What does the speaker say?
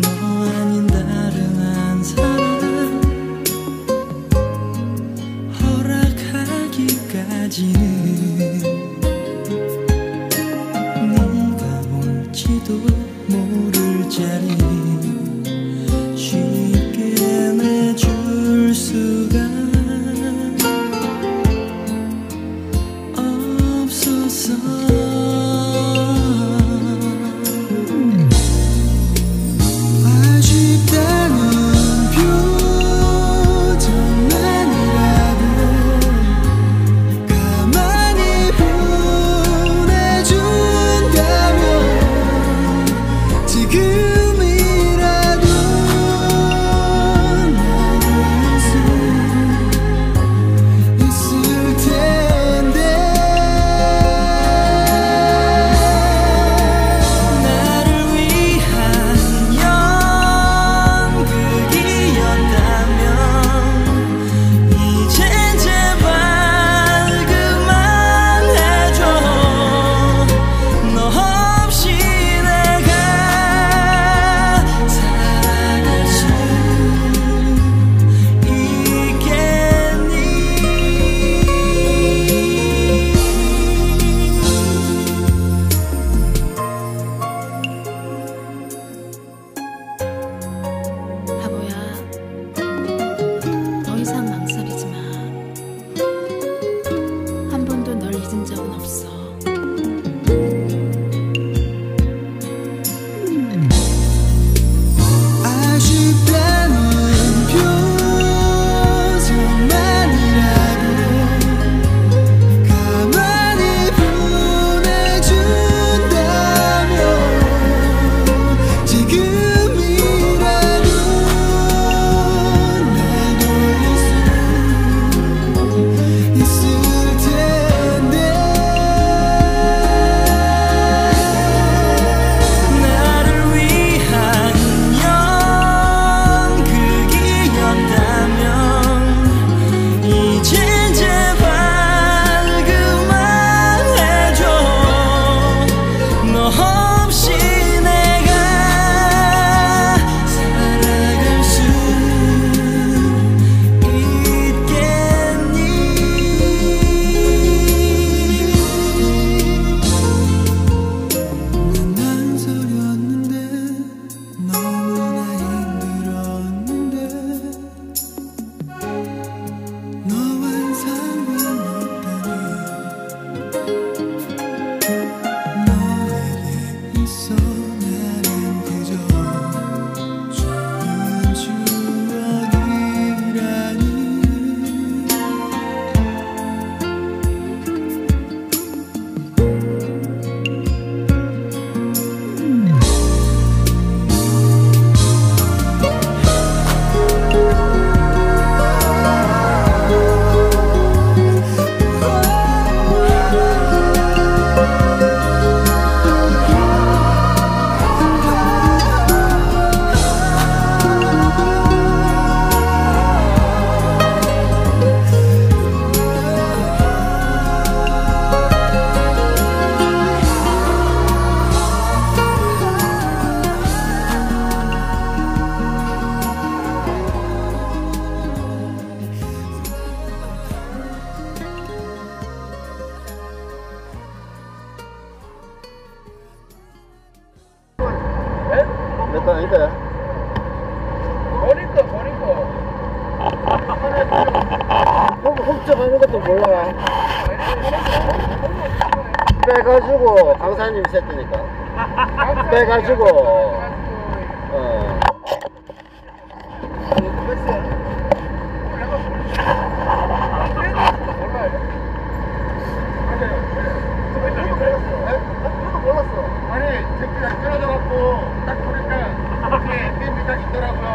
no 몇단 아닌데? 버릴 거 버릴 거 홈, 홈쩍하는 것도 몰라. 빼가지고 강사님 있었으니까. 빼가지고, 어. 아니 새끼가 끊어져갖고 딱 보니